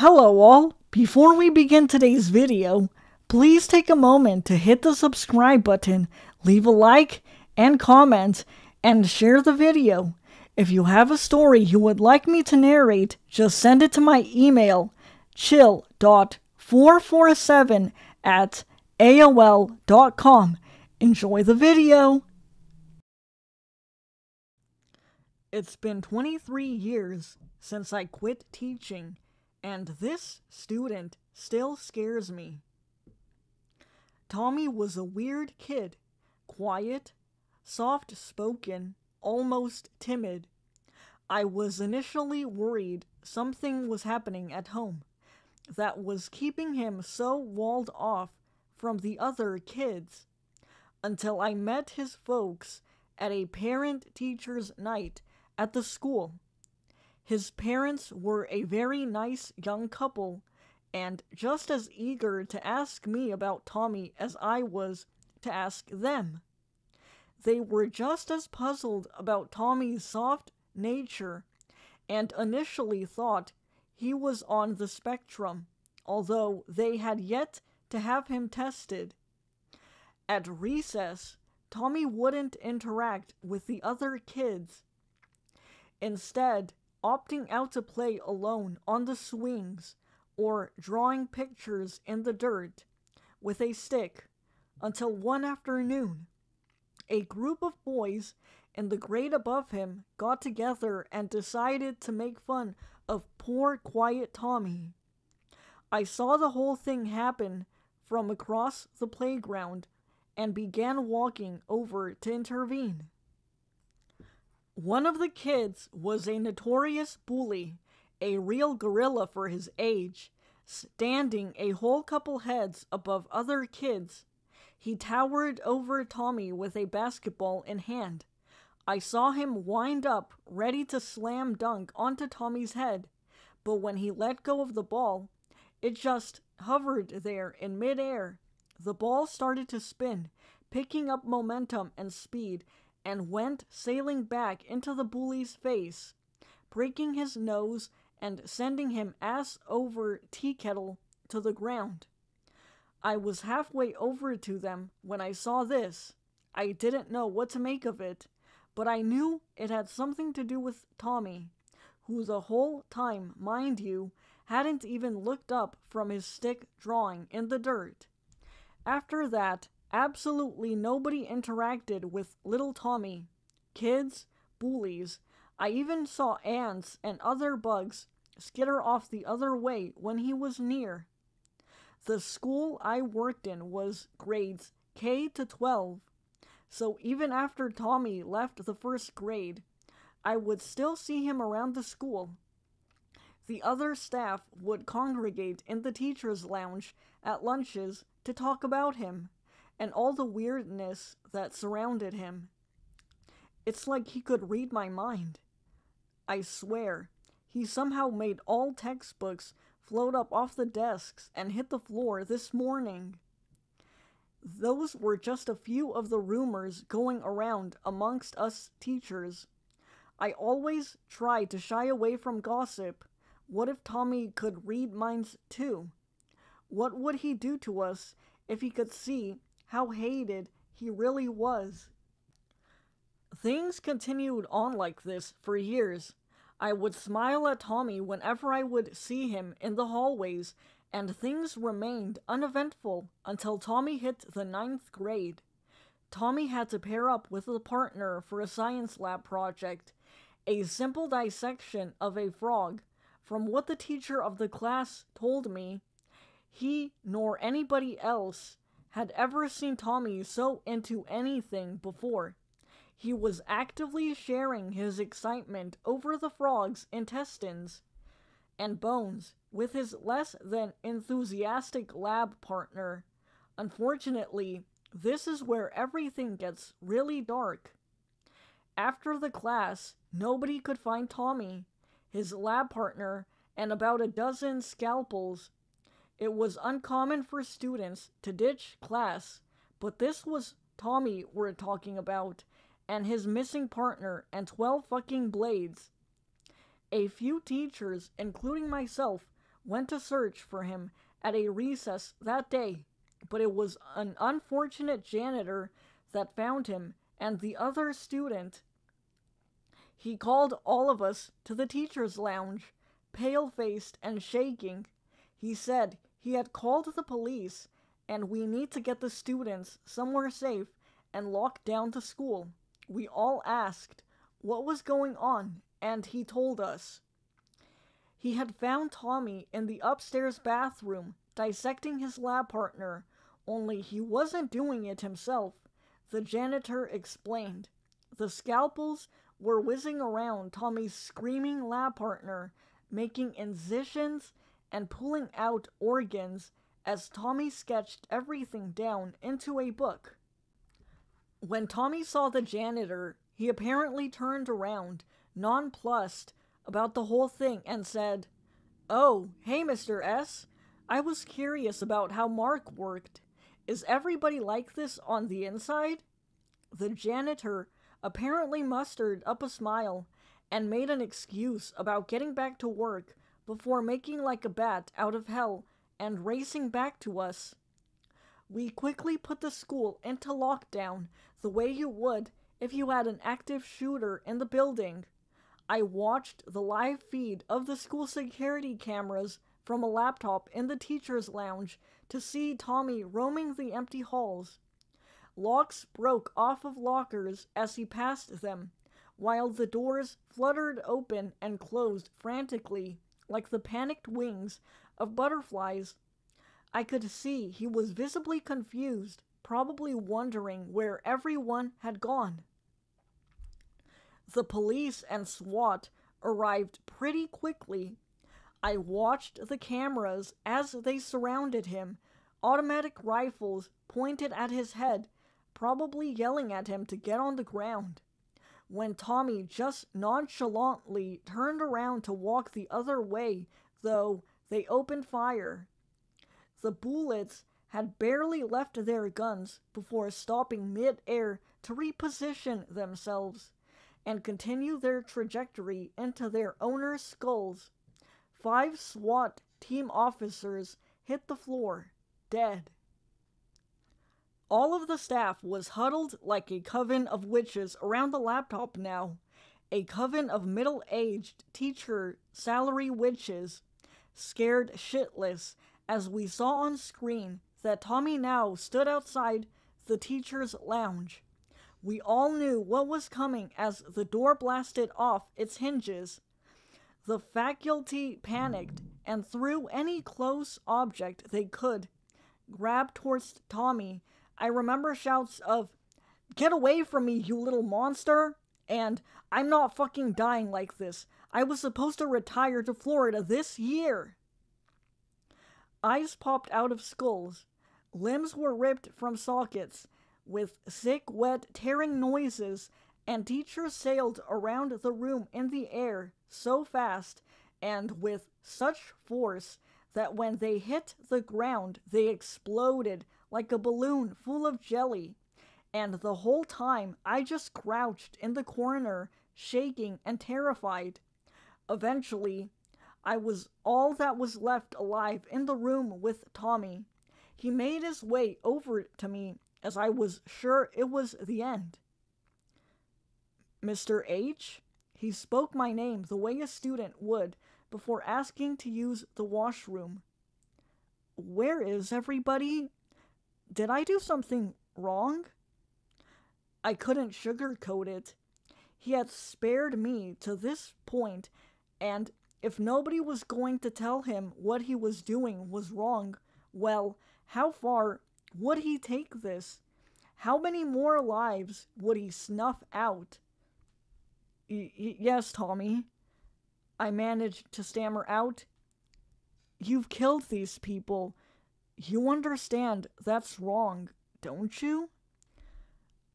Hello all! Before we begin today's video, please take a moment to hit the subscribe button, leave a like and comment, and share the video. If you have a story you would like me to narrate, just send it to my email, chill.447 at aol.com. Enjoy the video! It's been 23 years since I quit teaching, and this student still scares me. Tommy was a weird kid, quiet, soft spoken, almost timid. I was initially worried something was happening at home that was keeping him so walled off from the other kids until I met his folks at a parent teacher's night at the school. His parents were a very nice young couple and just as eager to ask me about Tommy as I was to ask them. They were just as puzzled about Tommy's soft nature and initially thought he was on the spectrum, although they had yet to have him tested. At recess, Tommy wouldn't interact with the other kids. Instead, opting out to play alone on the swings or drawing pictures in the dirt with a stick until one afternoon. A group of boys in the grade above him got together and decided to make fun of poor quiet Tommy. I saw the whole thing happen from across the playground and began walking over to intervene. One of the kids was a notorious bully, a real gorilla for his age, standing a whole couple heads above other kids. He towered over Tommy with a basketball in hand. I saw him wind up, ready to slam dunk onto Tommy's head, but when he let go of the ball, it just hovered there in midair. The ball started to spin, picking up momentum and speed, and went sailing back into the bully's face, breaking his nose and sending him ass over tea kettle to the ground. I was halfway over to them when I saw this. I didn't know what to make of it, but I knew it had something to do with Tommy, who the whole time, mind you, hadn't even looked up from his stick drawing in the dirt. After that, absolutely nobody interacted with little Tommy. Kids, bullies, I even saw ants and other bugs skitter off the other way when he was near. The school I worked in was grades K to 12, so even after Tommy left the first grade, I would still see him around the school. The other staff would congregate in the teacher's lounge at lunches to talk about him and all the weirdness that surrounded him. It's like he could read my mind. I swear, he somehow made all textbooks float up off the desks and hit the floor this morning. Those were just a few of the rumors going around amongst us teachers. I always try to shy away from gossip, what if Tommy could read minds too? What would he do to us if he could see how hated he really was? Things continued on like this for years. I would smile at Tommy whenever I would see him in the hallways, and things remained uneventful until Tommy hit the ninth grade. Tommy had to pair up with a partner for a science lab project, a simple dissection of a frog from what the teacher of the class told me, he nor anybody else had ever seen Tommy so into anything before. He was actively sharing his excitement over the frog's intestines and bones with his less than enthusiastic lab partner. Unfortunately, this is where everything gets really dark. After the class, nobody could find Tommy, his lab partner, and about a dozen scalpels. It was uncommon for students to ditch class, but this was Tommy we're talking about, and his missing partner, and 12 fucking blades. A few teachers, including myself, went to search for him at a recess that day, but it was an unfortunate janitor that found him and the other student. He called all of us to the teacher's lounge, pale faced and shaking. He said he had called the police and we need to get the students somewhere safe and lock down the school. We all asked what was going on, and he told us. He had found Tommy in the upstairs bathroom dissecting his lab partner, only he wasn't doing it himself. The janitor explained. The scalpels were whizzing around Tommy's screaming lab partner, making incisions and pulling out organs as Tommy sketched everything down into a book. When Tommy saw the janitor, he apparently turned around, nonplussed about the whole thing, and said, Oh, hey, Mr. S. I was curious about how Mark worked. Is everybody like this on the inside? The janitor apparently mustered up a smile and made an excuse about getting back to work before making like a bat out of hell and racing back to us. We quickly put the school into lockdown the way you would if you had an active shooter in the building. I watched the live feed of the school security cameras from a laptop in the teacher's lounge to see Tommy roaming the empty halls. Locks broke off of lockers as he passed them, while the doors fluttered open and closed frantically like the panicked wings of butterflies. I could see he was visibly confused, probably wondering where everyone had gone. The police and SWAT arrived pretty quickly I watched the cameras as they surrounded him, automatic rifles pointed at his head, probably yelling at him to get on the ground. When Tommy just nonchalantly turned around to walk the other way, though, they opened fire. The bullets had barely left their guns before stopping mid-air to reposition themselves and continue their trajectory into their owners' skulls. Five SWAT team officers hit the floor, dead. All of the staff was huddled like a coven of witches around the laptop now. A coven of middle aged teacher salary witches, scared shitless as we saw on screen that Tommy now stood outside the teacher's lounge. We all knew what was coming as the door blasted off its hinges. The faculty panicked and threw any close object they could, grabbed towards Tommy. I remember shouts of, Get away from me, you little monster! And, I'm not fucking dying like this. I was supposed to retire to Florida this year! Eyes popped out of skulls. Limbs were ripped from sockets, with sick, wet, tearing noises, and teachers sailed around the room in the air, so fast and with such force that when they hit the ground, they exploded like a balloon full of jelly. And the whole time, I just crouched in the corner, shaking and terrified. Eventually, I was all that was left alive in the room with Tommy. He made his way over to me as I was sure it was the end. Mr. H? He spoke my name the way a student would before asking to use the washroom. Where is everybody? Did I do something wrong? I couldn't sugarcoat it. He had spared me to this point, and if nobody was going to tell him what he was doing was wrong, well, how far would he take this? How many more lives would he snuff out? Y- yes, Tommy. I managed to stammer out. You've killed these people. You understand that's wrong, don't you?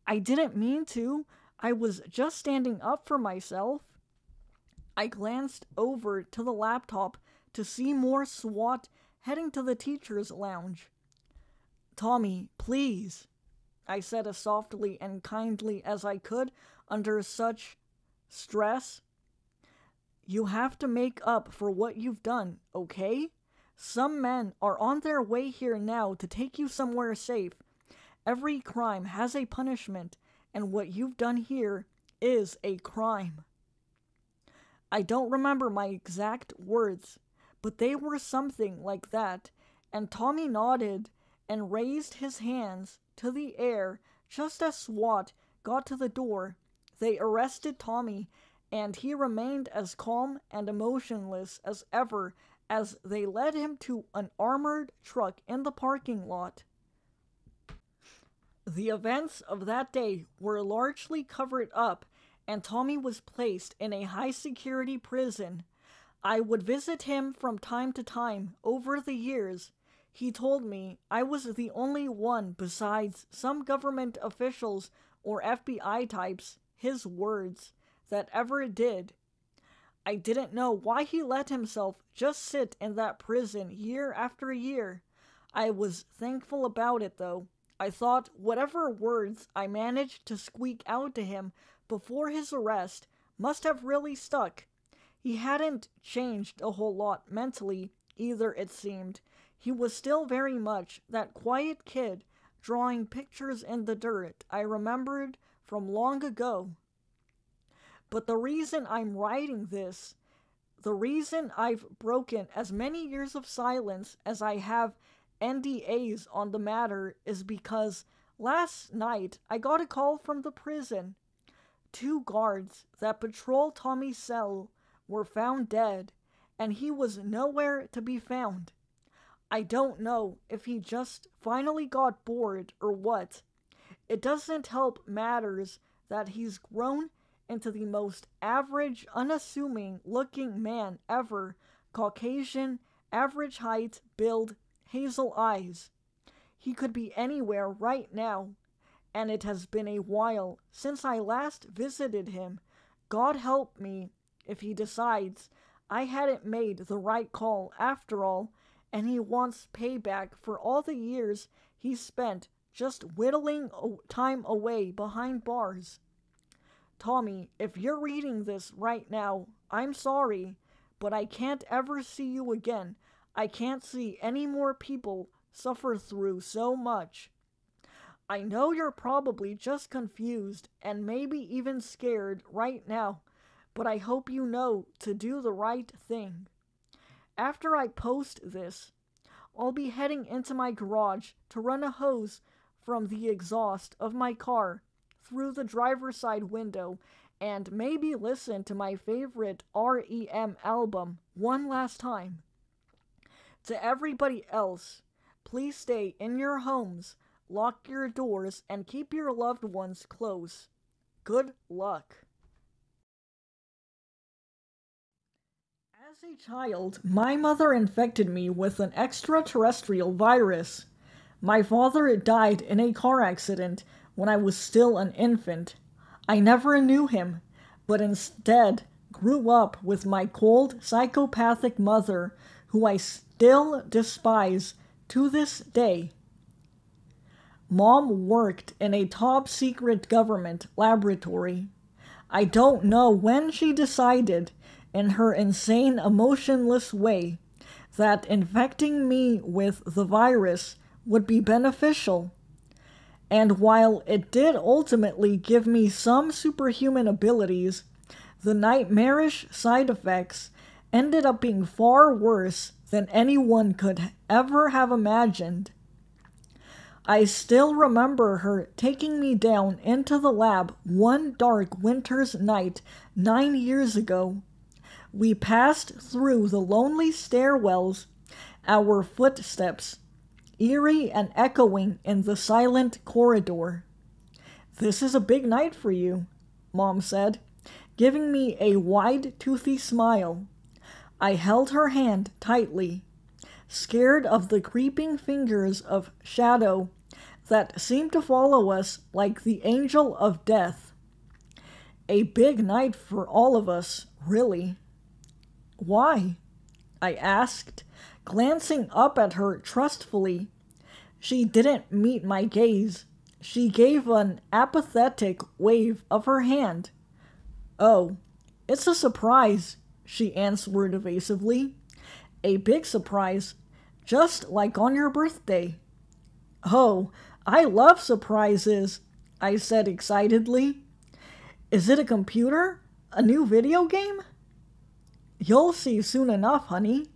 I didn't mean to. I was just standing up for myself. I glanced over to the laptop to see more SWAT heading to the teacher's lounge. Tommy, please, I said as softly and kindly as I could under such stress. You have to make up for what you've done, okay? Some men are on their way here now to take you somewhere safe. Every crime has a punishment, and what you've done here is a crime. I don't remember my exact words, but they were something like that, and Tommy nodded and raised his hands to the air just as SWAT got to the door. They arrested Tommy, and he remained as calm and emotionless as ever as they led him to an armored truck in the parking lot. The events of that day were largely covered up, and Tommy was placed in a high security prison. I would visit him from time to time over the years. He told me I was the only one besides some government officials or FBI types, his words, that ever did. I didn't know why he let himself just sit in that prison year after year. I was thankful about it though. I thought whatever words I managed to squeak out to him before his arrest must have really stuck. He hadn't changed a whole lot mentally either, it seemed. He was still very much that quiet kid drawing pictures in the dirt I remembered from long ago. But the reason I'm writing this, the reason I've broken as many years of silence as I have NDAs on the matter is because last night I got a call from the prison. Two guards that patrol Tommy's cell were found dead, and he was nowhere to be found. I don't know if he just finally got bored or what. It doesn't help matters that he's grown into the most average, unassuming looking man ever Caucasian, average height, build, hazel eyes. He could be anywhere right now, and it has been a while since I last visited him. God help me if he decides I hadn't made the right call after all, and he wants payback for all the years he spent just whittling time away behind bars. Tommy, if you're reading this right now, I'm sorry, but I can't ever see you again. I can't see any more people suffer through so much. I know you're probably just confused and maybe even scared right now, but I hope you know to do the right thing. After I post this, I'll be heading into my garage to run a hose from the exhaust of my car through the driver's side window and maybe listen to my favorite REM album one last time. To everybody else, please stay in your homes, lock your doors, and keep your loved ones close. Good luck. As a child, my mother infected me with an extraterrestrial virus. My father died in a car accident when I was still an infant. I never knew him, but instead grew up with my cold, psychopathic mother, who I still despise to this day. Mom worked in a top secret government laboratory. I don't know when she decided, in her insane, emotionless way, that infecting me with the virus would be beneficial. And while it did ultimately give me some superhuman abilities, the nightmarish side effects ended up being far worse than anyone could ever have imagined. I still remember her taking me down into the lab one dark winter's night nine years ago. We passed through the lonely stairwells, our footsteps eerie and echoing in the silent corridor. This is a big night for you, Mom said, giving me a wide, toothy smile. I held her hand tightly, scared of the creeping fingers of shadow that seemed to follow us like the angel of death. A big night for all of us, really. Why? I asked, glancing up at her trustfully. She didn't meet my gaze. She gave an apathetic wave of her hand. Oh, it's a surprise, she answered evasively. A big surprise. just like on your birthday. Oh, I love surprises, I said excitedly. Is it a computer? A new video game? You'll see soon enough, honey,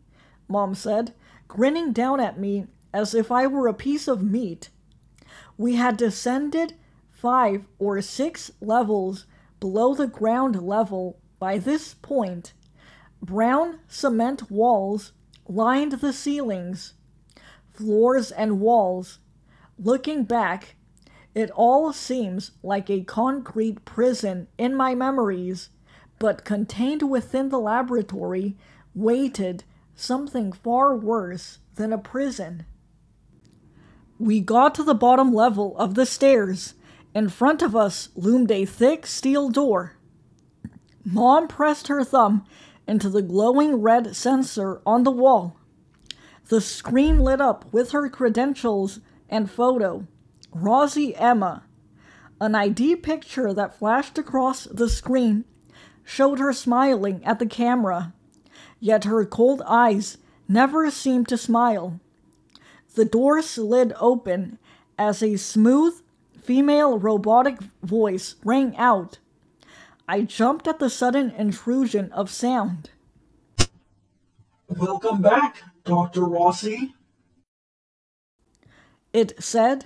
Mom said, grinning down at me as if I were a piece of meat. We had descended five or six levels below the ground level by this point. Brown cement walls lined the ceilings, floors, and walls. Looking back, it all seems like a concrete prison in my memories, but contained within the laboratory waited something far worse than a prison. We got to the bottom level of the stairs. In front of us loomed a thick steel door. Mom pressed her thumb into the glowing red sensor on the wall. The screen lit up with her credentials and photo. Rosie Emma. An ID picture that flashed across the screen showed her smiling at the camera, yet her cold eyes never seemed to smile. The door slid open as a smooth female robotic voice rang out. I jumped at the sudden intrusion of sound. Welcome back, Dr. Rossi. It said,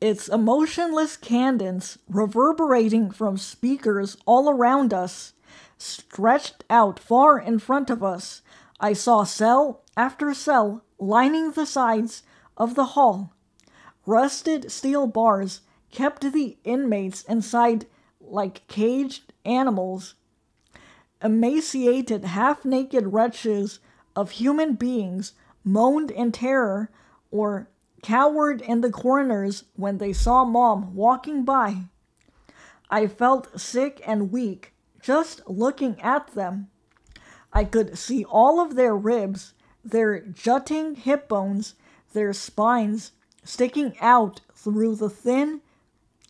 its emotionless cadence reverberating from speakers all around us, stretched out far in front of us. I saw cell after cell lining the sides of the hall. Rusted steel bars kept the inmates inside like caged animals. Emaciated, half naked wretches of human beings moaned in terror or cowered in the corners when they saw Mom walking by. I felt sick and weak just looking at them. I could see all of their ribs, their jutting hip bones, their spines sticking out through the thin,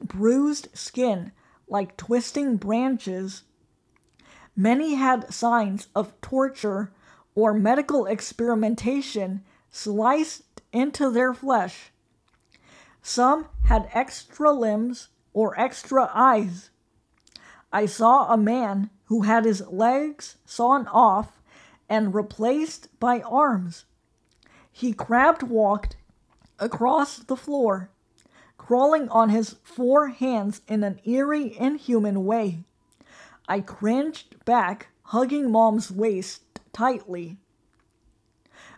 bruised skin like twisting branches. Many had signs of torture or medical experimentation sliced into their flesh. Some had extra limbs or extra eyes. I saw a man who had his legs sawn off and replaced by arms. He crab walked across the floor, crawling on his four hands in an eerie, inhuman way. I cringed back, hugging Mom's waist tightly.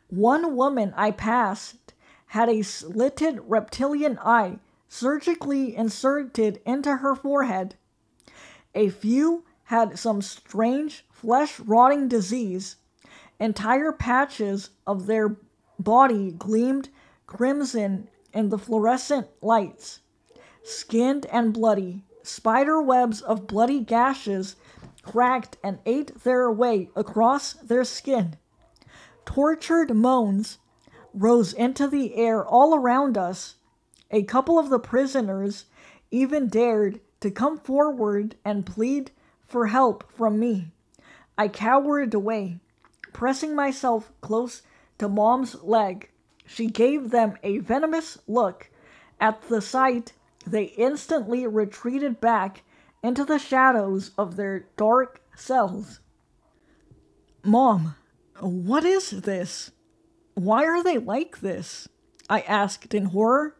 One woman I passed had a slitted reptilian eye surgically inserted into her forehead. A few had some strange flesh rotting disease. Entire patches of their body gleamed crimson in the fluorescent lights. Skinned and bloody, spider webs of bloody gashes cracked and ate their way across their skin. Tortured moans rose into the air all around us. A couple of the prisoners even dared to come forward and plead for help from me. I cowered away, pressing myself close to Mom's leg. She gave them a venomous look. At the sight, they instantly retreated back into the shadows of their dark cells. Mom, what is this? Why are they like this? I asked in horror.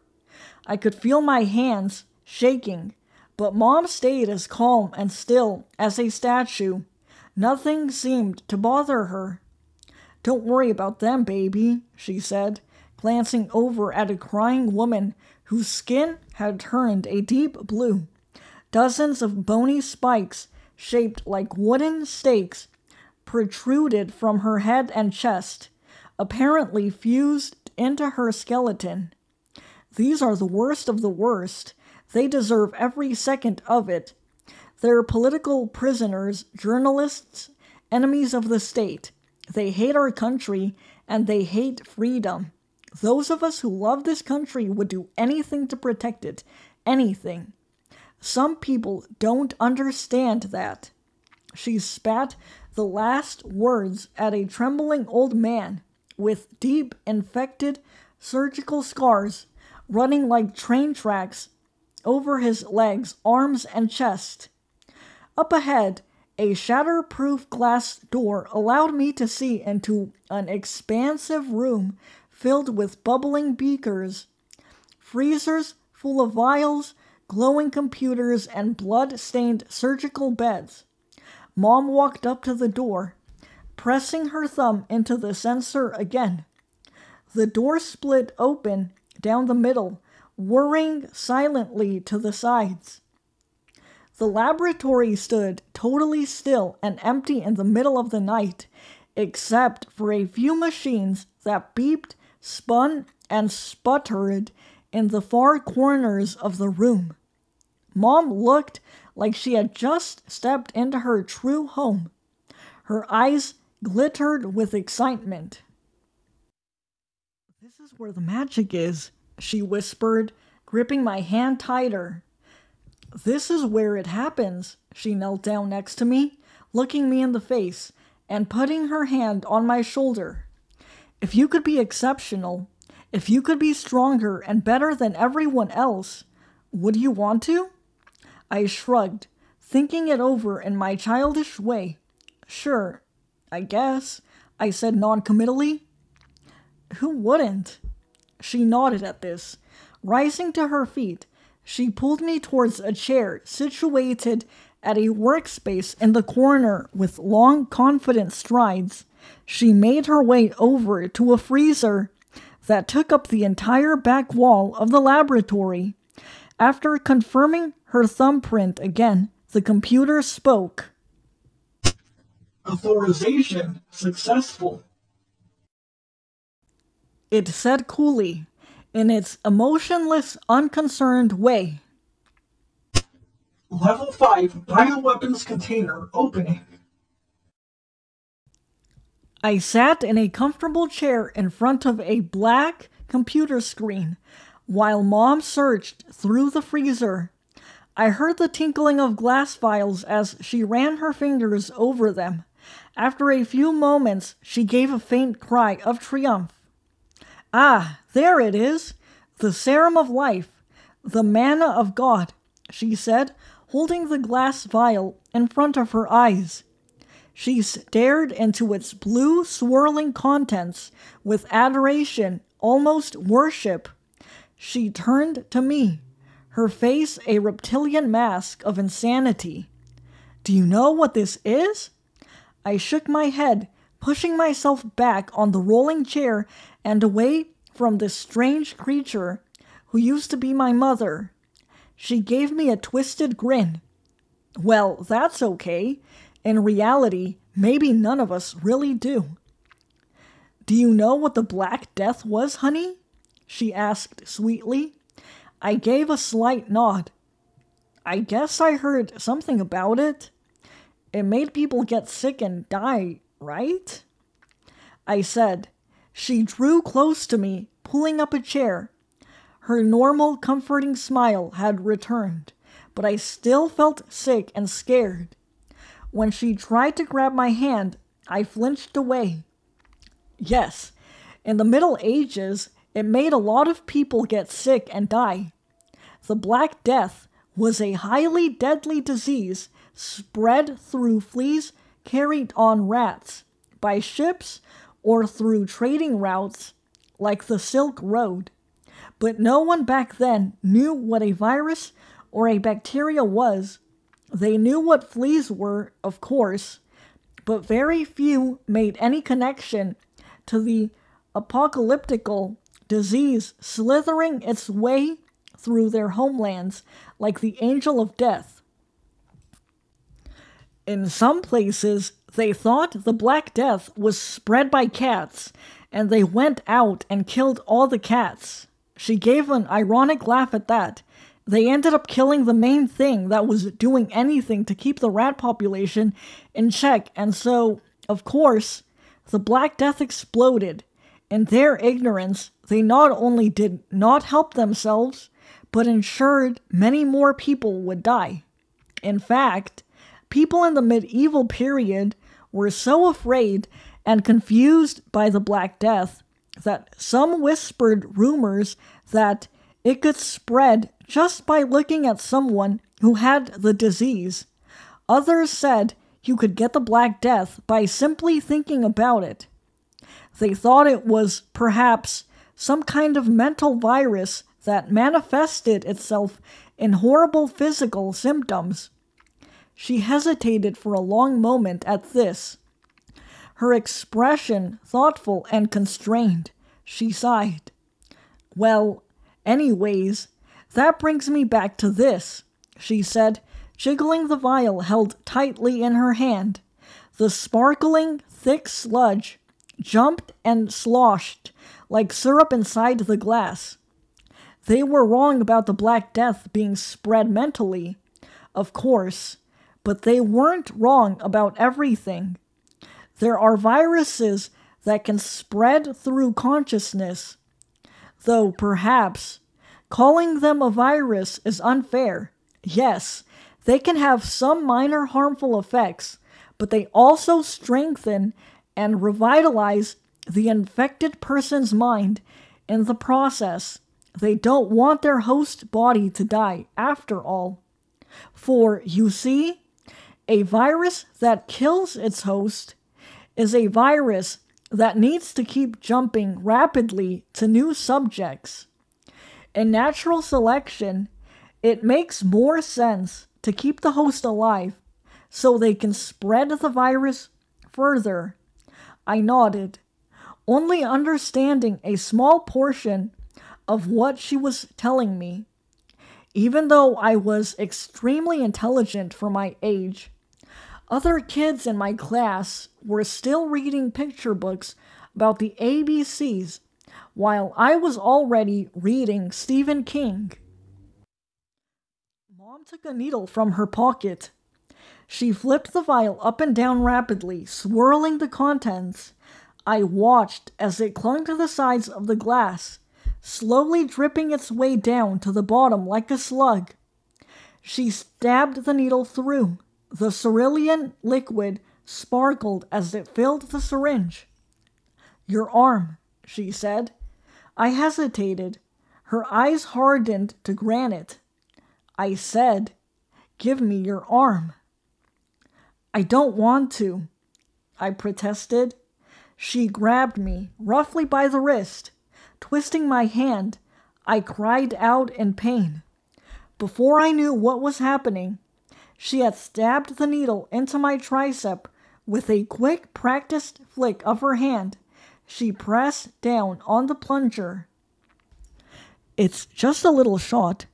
I could feel my hands shaking, but Mom stayed as calm and still as a statue. Nothing seemed to bother her. Don't worry about them, baby, she said, glancing over at a crying woman whose skin had turned a deep blue. Dozens of bony spikes, shaped like wooden stakes, protruded from her head and chest, apparently fused into her skeleton. These are the worst of the worst. They deserve every second of it. They're political prisoners, journalists, enemies of the state. They hate our country and they hate freedom. Those of us who love this country would do anything to protect it. Anything. Some people don't understand that. She spat the last words at a trembling old man with deep, infected surgical scars running like train tracks over his legs, arms, and chest. Up ahead, a shatterproof glass door allowed me to see into an expansive room filled with bubbling beakers, freezers full of vials, glowing computers, and blood stained surgical beds. Mom walked up to the door, pressing her thumb into the sensor again. The door split open down the middle, whirring silently to the sides. The laboratory stood totally still and empty in the middle of the night, except for a few machines that beeped, spun, and sputtered in the far corners of the room. Mom looked like she had just stepped into her true home. Her eyes glittered with excitement. This is where the magic is, she whispered, gripping my hand tighter. This is where it happens. She knelt down next to me, looking me in the face, and putting her hand on my shoulder. If you could be exceptional, if you could be stronger and better than everyone else, would you want to? I shrugged, thinking it over in my childish way. Sure, I guess, I said noncommittally. Who wouldn't? She nodded at this. Rising to her feet, she pulled me towards a chair situated at a workspace in the corner with long, confident strides. She made her way over to a freezer that took up the entire back wall of the laboratory. After confirming her thumbprint again, the computer spoke. Authorization successful. It said coolly, in its emotionless, unconcerned way. Level 5 bioweapons container opening. I sat in a comfortable chair in front of a black computer screen while Mom searched through the freezer. I heard the tinkling of glass vials as she ran her fingers over them. After a few moments, she gave a faint cry of triumph. Ah, there it is! The serum of life, the manna of God, she said, holding the glass vial in front of her eyes. She stared into its blue, swirling contents with adoration, almost worship. She turned to me, her face a reptilian mask of insanity. Do you know what this is? I shook my head, pushing myself back on the rolling chair and away from this strange creature who used to be my mother. She gave me a twisted grin. Well, that's okay. In reality, maybe none of us really do. Do you know what the Black Death was, honey? She asked sweetly. I gave a slight nod. I guess I heard something about it. It made people get sick and die, right? I said, she drew close to me, pulling up a chair. Her normal, comforting smile had returned, but I still felt sick and scared. When she tried to grab my hand, I flinched away. Yes, in the Middle Ages, it made a lot of people get sick and die. The Black Death was a highly deadly disease spread through fleas carried on rats, by ships, or through trading routes like the Silk Road. But no one back then knew what a virus or a bacteria was. They knew what fleas were, of course, but very few made any connection to the apocalyptical disease slithering its way through their homelands like the angel of death. In some places, they thought the Black Death was spread by cats, and they went out and killed all the cats. She gave an ironic laugh at that. They ended up killing the main thing that was doing anything to keep the rat population in check, and so, of course, the Black Death exploded. In their ignorance, they not only did not help themselves, but ensured many more people would die. In fact, people in the medieval period were so afraid and confused by the Black Death that some whispered rumors that it could spread just by looking at someone who had the disease. Others said you could get the Black Death by simply thinking about it. They thought it was perhaps some kind of mental virus that manifested itself in horrible physical symptoms. She hesitated for a long moment at this. Her expression thoughtful and constrained. She sighed. Well, anyways, that brings me back to this, she said, jiggling the vial held tightly in her hand. The sparkling, thick sludge jumped and sloshed like syrup inside the glass. They were wrong about the Black Death being spread mentally, of course, but they weren't wrong about everything. There are viruses that can spread through consciousness, though perhaps calling them a virus is unfair. Yes, they can have some minor harmful effects, but they also strengthen and revitalize the infected person's mind in the process. They don't want their host body to die, after all. For, you see, a virus that kills its host is a virus that needs to keep jumping rapidly to new subjects. In natural selection, it makes more sense to keep the host alive so they can spread the virus further. I nodded, only understanding a small portion of what she was telling me. Even though I was extremely intelligent for my age, other kids in my class were still reading picture books about the ABCs while I was already reading Stephen King. Mom took a needle from her pocket. She flipped the vial up and down rapidly, swirling the contents. I watched as it clung to the sides of the glass, slowly dripping its way down to the bottom like a slug. She stabbed the needle through. The cerulean liquid sparkled as it filled the syringe. Your arm, she said. I hesitated. Her eyes hardened to granite. I said, Give me your arm. I don't want to, I protested. She grabbed me roughly by the wrist. Twisting my hand, I cried out in pain. Before I knew what was happening, she had stabbed the needle into my tricep with a quick, practiced flick of her hand. She pressed down on the plunger. It's just a little shot,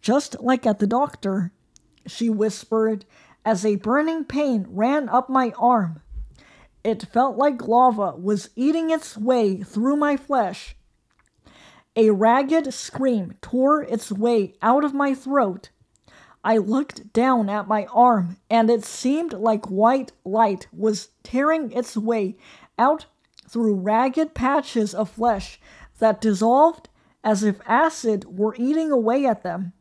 just like at the doctor, she whispered as a burning pain ran up my arm. It felt like lava was eating its way through my flesh. A ragged scream tore its way out of my throat. I looked down at my arm, and it seemed like white light was tearing its way out through ragged patches of flesh that dissolved as if acid were eating away at them.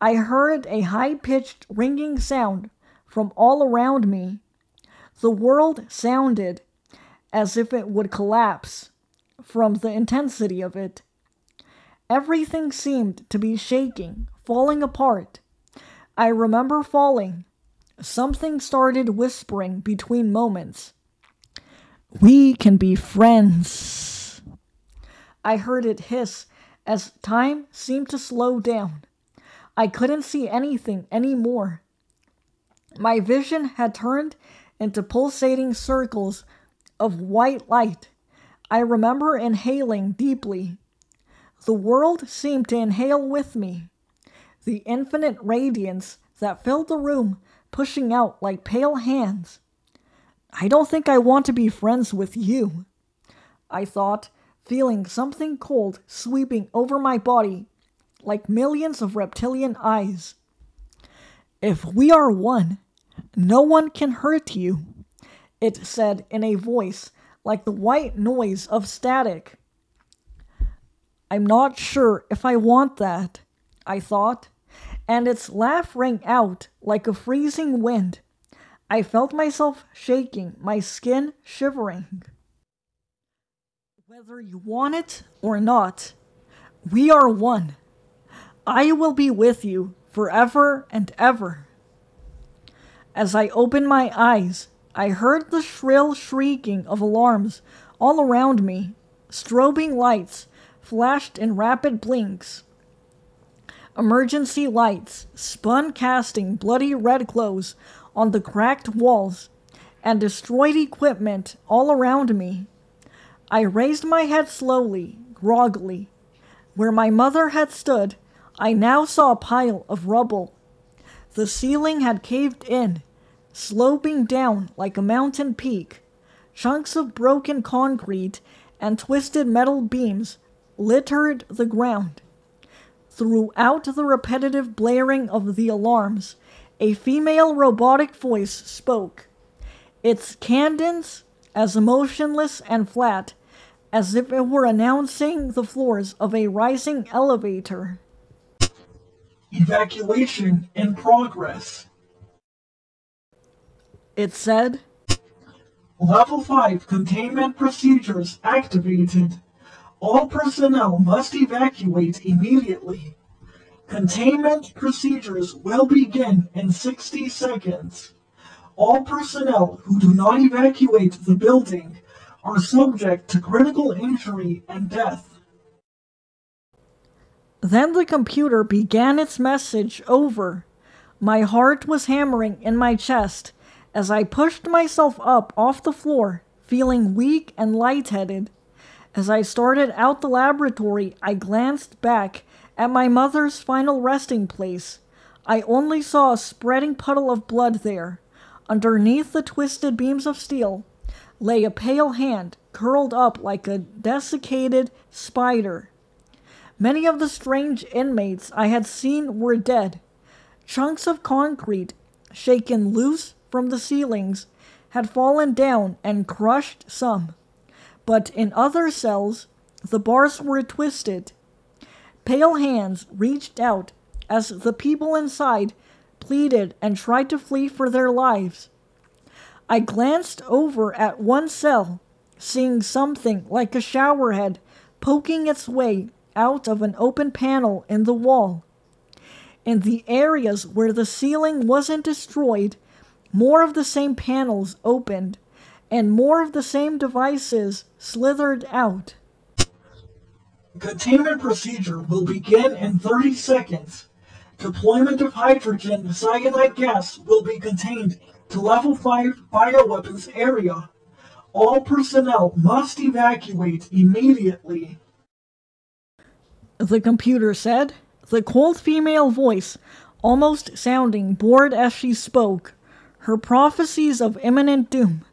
I heard a high pitched ringing sound from all around me. The world sounded as if it would collapse from the intensity of it. Everything seemed to be shaking, falling apart. I remember falling. Something started whispering between moments. We can be friends. I heard it hiss as time seemed to slow down. I couldn't see anything anymore. My vision had turned into pulsating circles of white light. I remember inhaling deeply. The world seemed to inhale with me the infinite radiance that filled the room pushing out like pale hands. I don't think I want to be friends with you, I thought, feeling something cold sweeping over my body like millions of reptilian eyes. If we are one, no one can hurt you, it said in a voice like the white noise of static. I'm not sure if I want that, I thought and its laugh rang out like a freezing wind. I felt myself shaking, my skin shivering. Whether you want it or not, we are one. I will be with you forever and ever. As I opened my eyes, I heard the shrill shrieking of alarms all around me. Strobing lights flashed in rapid blinks. Emergency lights spun casting bloody red glows on the cracked walls and destroyed equipment all around me. I raised my head slowly, groggily. Where my mother had stood, I now saw a pile of rubble. The ceiling had caved in, sloping down like a mountain peak. Chunks of broken concrete and twisted metal beams littered the ground. Throughout the repetitive blaring of the alarms, a female robotic voice spoke. Its cadence as emotionless and flat as if it were announcing the floors of a rising elevator. Evacuation in progress. It said, Level 5 containment procedures activated. All personnel must evacuate immediately. Containment procedures will begin in 60 seconds. All personnel who do not evacuate the building are subject to critical injury and death. Then the computer began its message over. My heart was hammering in my chest as I pushed myself up off the floor, feeling weak and lightheaded. As I started out the laboratory, I glanced back at my mother's final resting place. I only saw a spreading puddle of blood there. Underneath the twisted beams of steel lay a pale hand curled up like a desiccated spider. Many of the strange inmates I had seen were dead. Chunks of concrete, shaken loose from the ceilings, had fallen down and crushed some. But in other cells, the bars were twisted. Pale hands reached out as the people inside pleaded and tried to flee for their lives. I glanced over at one cell, seeing something like a shower head poking its way out of an open panel in the wall. In the areas where the ceiling wasn't destroyed, more of the same panels opened, and more of the same devices slithered out. Containment procedure will begin in 30 seconds. Deployment of hydrogen cyanide gas will be contained to Level 5 bioweapons area. All personnel must evacuate immediately. The computer said, the cold female voice almost sounding bored as she spoke, her prophecies of imminent doom.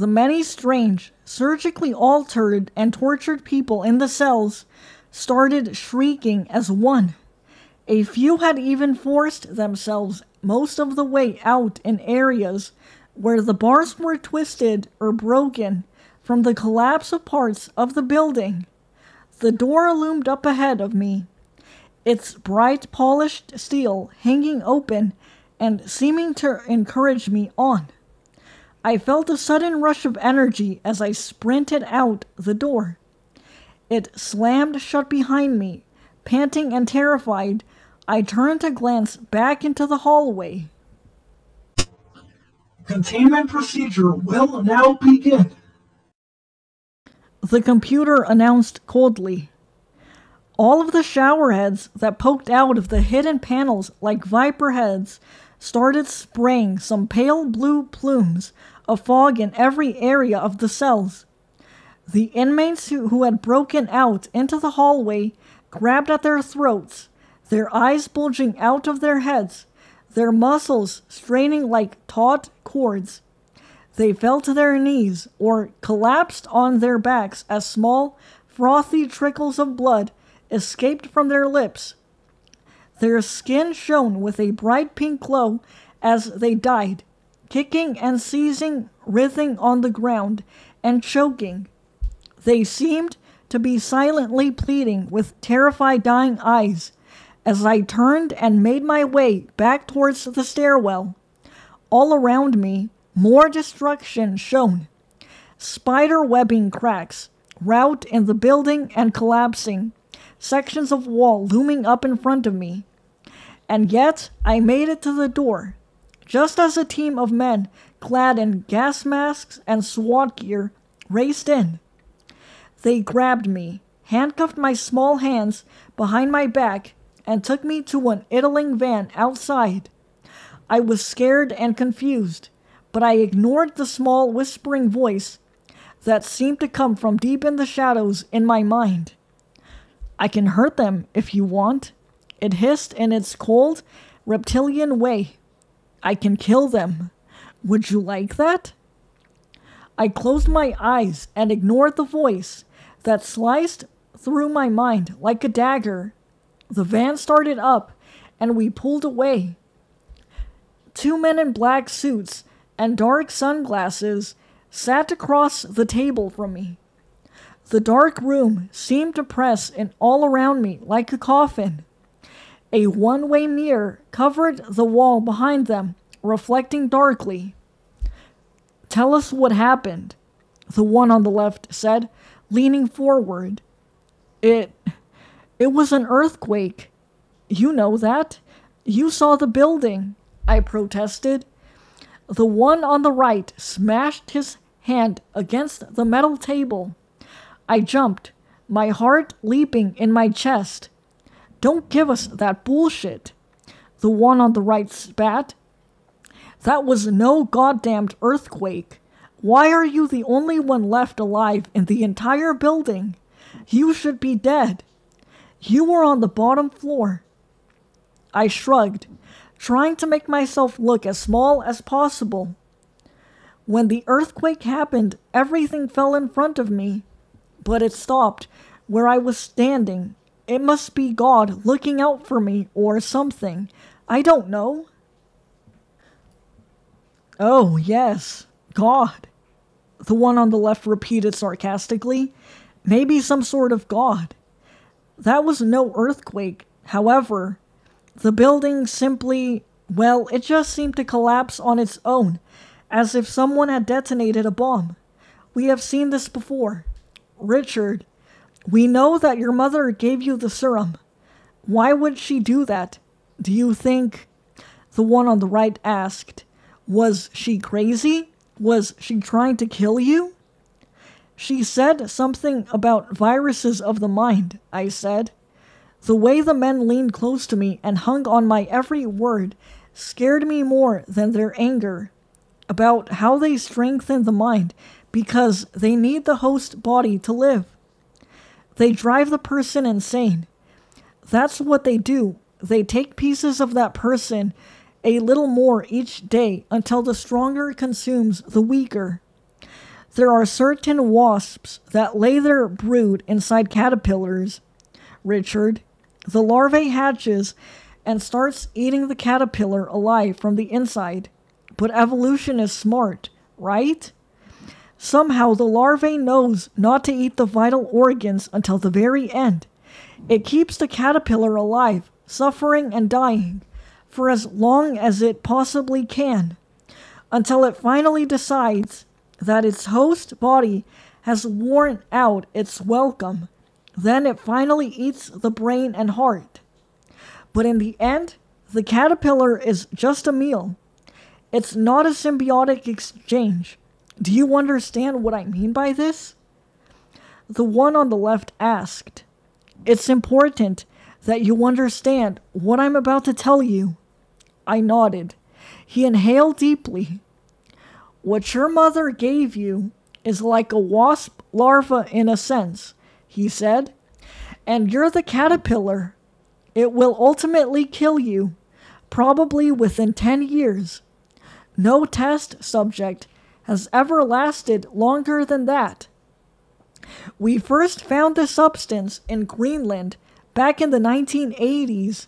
The many strange, surgically altered and tortured people in the cells started shrieking as one. A few had even forced themselves most of the way out in areas where the bars were twisted or broken from the collapse of parts of the building. The door loomed up ahead of me, its bright polished steel hanging open and seeming to encourage me on. I felt a sudden rush of energy as I sprinted out the door. It slammed shut behind me. Panting and terrified, I turned to glance back into the hallway. Containment procedure will now begin. The computer announced coldly. All of the shower heads that poked out of the hidden panels like viper heads started spraying some pale blue plumes of fog in every area of the cells. The inmates who had broken out into the hallway grabbed at their throats, their eyes bulging out of their heads, their muscles straining like taut cords. They fell to their knees or collapsed on their backs as small, frothy trickles of blood escaped from their lips. Their skin shone with a bright pink glow as they died, kicking and seizing, writhing on the ground, and choking. They seemed to be silently pleading with terrified dying eyes as I turned and made my way back towards the stairwell. All around me, more destruction shone. Spider webbing cracks, rout in the building and collapsing, sections of wall looming up in front of me. And yet, I made it to the door, just as a team of men clad in gas masks and SWAT gear raced in. They grabbed me, handcuffed my small hands behind my back, and took me to an idling van outside. I was scared and confused, but I ignored the small whispering voice that seemed to come from deep in the shadows in my mind. I can hurt them if you want, it hissed in its cold, reptilian way. I can kill them. Would you like that? I closed my eyes and ignored the voice that sliced through my mind like a dagger. The van started up and we pulled away. Two men in black suits and dark sunglasses sat across the table from me. The dark room seemed to press in all around me like a coffin. A one way mirror covered the wall behind them, reflecting darkly. Tell us what happened, the one on the left said, leaning forward. It. it was an earthquake. You know that. You saw the building, I protested. The one on the right smashed his hand against the metal table. I jumped, my heart leaping in my chest. Don't give us that bullshit. The one on the right spat. That was no goddamned earthquake. Why are you the only one left alive in the entire building? You should be dead. You were on the bottom floor. I shrugged, trying to make myself look as small as possible. When the earthquake happened, everything fell in front of me, but it stopped where I was standing. It must be God looking out for me or something. I don't know. Oh, yes, God. The one on the left repeated sarcastically. Maybe some sort of God. That was no earthquake. However, the building simply, well, it just seemed to collapse on its own as if someone had detonated a bomb. We have seen this before. Richard, we know that your mother gave you the serum. Why would she do that? Do you think? The one on the right asked. Was she crazy? Was she trying to kill you? She said something about viruses of the mind, I said. The way the men leaned close to me and hung on my every word scared me more than their anger about how they strengthen the mind because they need the host body to live. They drive the person insane. That's what they do. They take pieces of that person a little more each day until the stronger consumes the weaker. There are certain wasps that lay their brood inside caterpillars. Richard, the larvae hatches and starts eating the caterpillar alive from the inside. But evolution is smart, right? Somehow the larvae knows not to eat the vital organs until the very end. It keeps the caterpillar alive, suffering and dying, for as long as it possibly can, until it finally decides that its host body has worn out its welcome. Then it finally eats the brain and heart. But in the end, the caterpillar is just a meal, it's not a symbiotic exchange. Do you understand what I mean by this? The one on the left asked. It's important that you understand what I'm about to tell you. I nodded. He inhaled deeply. What your mother gave you is like a wasp larva in a sense, he said. And you're the caterpillar. It will ultimately kill you, probably within 10 years. No test subject has ever lasted longer than that. We first found the substance in Greenland back in the 1980s.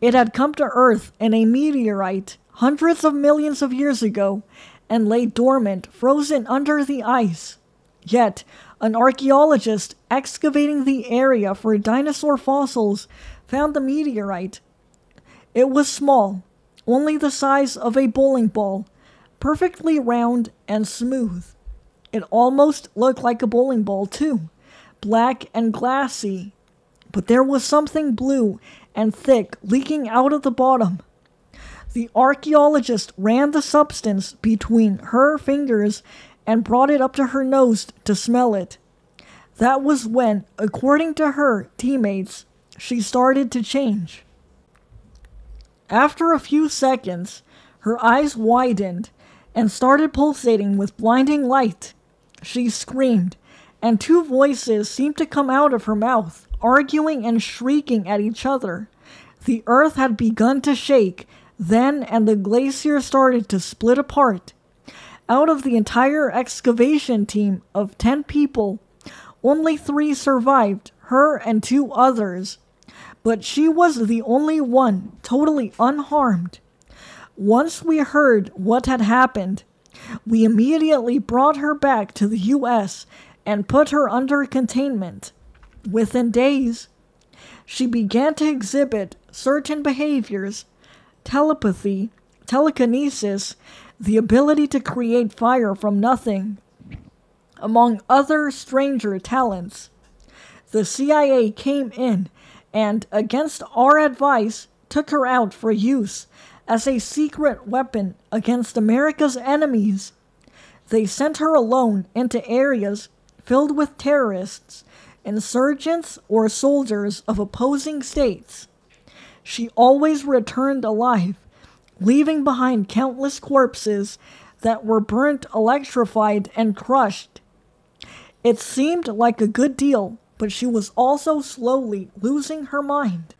It had come to Earth in a meteorite hundreds of millions of years ago and lay dormant, frozen under the ice. Yet, an archaeologist excavating the area for dinosaur fossils found the meteorite. It was small, only the size of a bowling ball, perfectly round and smooth. It almost looked like a bowling ball, too, black and glassy, but there was something blue and thick leaking out of the bottom. The archaeologist ran the substance between her fingers and brought it up to her nose to smell it. That was when, according to her teammates, she started to change. After a few seconds, her eyes widened and started pulsating with blinding light. She screamed, and two voices seemed to come out of her mouth, arguing and shrieking at each other. The earth had begun to shake then, and the glacier started to split apart. Out of the entire excavation team of 10 people, only three survived, her and two others. But she was the only one totally unharmed. Once we heard what had happened, we immediately brought her back to the US and put her under containment. Within days, she began to exhibit certain behaviors telepathy, telekinesis, the ability to create fire from nothing, among other stranger talents. The CIA came in and, against our advice, took her out for use as a secret weapon against America's enemies. They sent her alone into areas filled with terrorists, insurgents, or soldiers of opposing states. She always returned alive, leaving behind countless corpses that were burnt, electrified, and crushed. It seemed like a good deal, but she was also slowly losing her mind.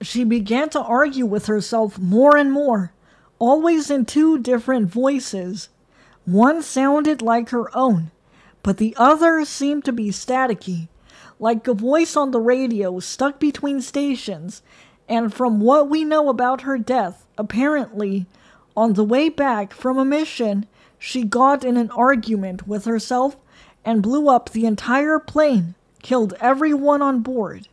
She began to argue with herself more and more, always in two different voices. One sounded like her own, but the other seemed to be staticky, like a voice on the radio stuck between stations and from what we know about her death, apparently, on the way back from a mission, she got in an argument with herself and blew up the entire plane, killed everyone on board.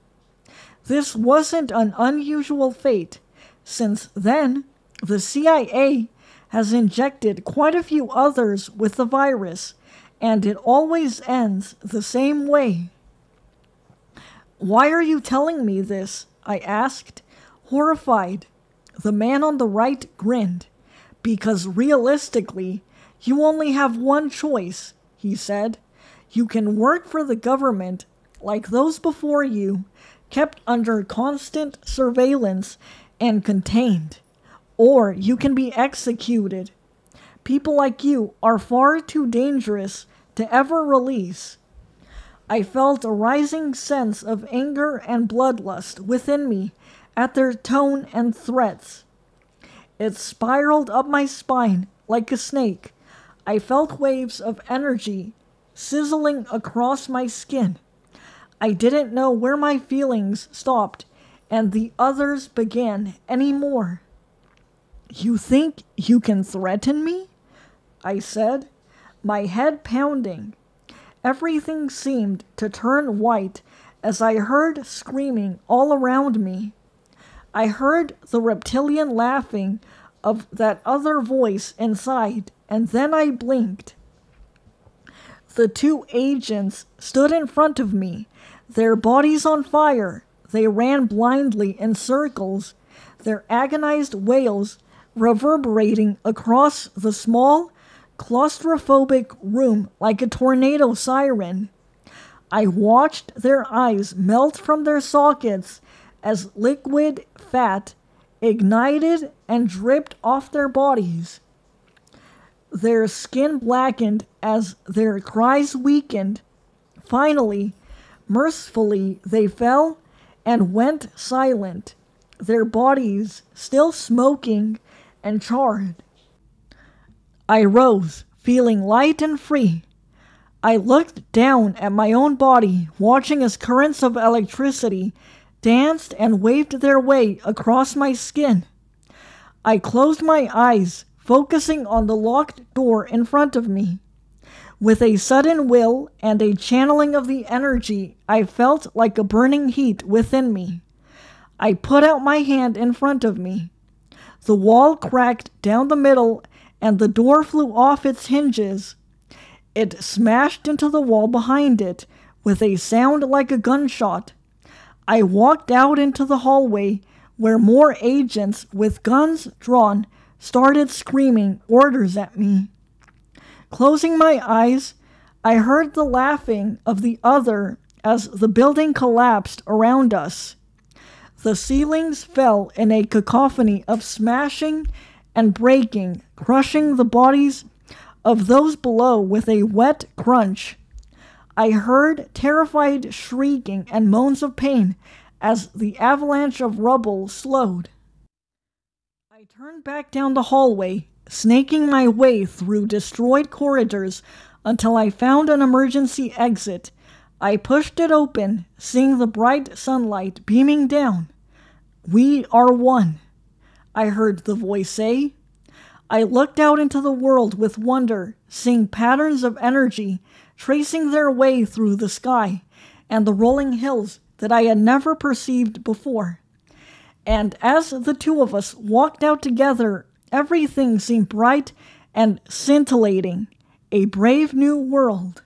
This wasn't an unusual fate, since then, the CIA has injected quite a few others with the virus, and it always ends the same way. Why are you telling me this? I asked, Horrified, the man on the right grinned. Because realistically, you only have one choice, he said. You can work for the government like those before you, kept under constant surveillance and contained, or you can be executed. People like you are far too dangerous to ever release. I felt a rising sense of anger and bloodlust within me at their tone and threats. It spiraled up my spine like a snake. I felt waves of energy sizzling across my skin. I didn't know where my feelings stopped and the others began any more. You think you can threaten me? I said, my head pounding. Everything seemed to turn white as I heard screaming all around me. I heard the reptilian laughing of that other voice inside, and then I blinked. The two agents stood in front of me, their bodies on fire. They ran blindly in circles, their agonized wails reverberating across the small, claustrophobic room like a tornado siren. I watched their eyes melt from their sockets as liquid fat ignited and dripped off their bodies. Their skin blackened as their cries weakened. Finally, mercifully, they fell and went silent, their bodies still smoking and charred. I rose, feeling light and free. I looked down at my own body, watching as currents of electricity danced and waved their way across my skin. I closed my eyes, focusing on the locked door in front of me. With a sudden will and a channeling of the energy, I felt like a burning heat within me. I put out my hand in front of me. The wall cracked down the middle and the door flew off its hinges. It smashed into the wall behind it with a sound like a gunshot. I walked out into the hallway where more agents with guns drawn started screaming orders at me. Closing my eyes, I heard the laughing of the other as the building collapsed around us. The ceilings fell in a cacophony of smashing and breaking, crushing the bodies of those below with a wet crunch. I heard terrified shrieking and moans of pain as the avalanche of rubble slowed. I turned back down the hallway, snaking my way through destroyed corridors until I found an emergency exit. I pushed it open, seeing the bright sunlight beaming down. We are one, I heard the voice say. I looked out into the world with wonder, seeing patterns of energy tracing their way through the sky and the rolling hills that I had never perceived before. And as the two of us walked out together, everything seemed bright and scintillating, a brave new world.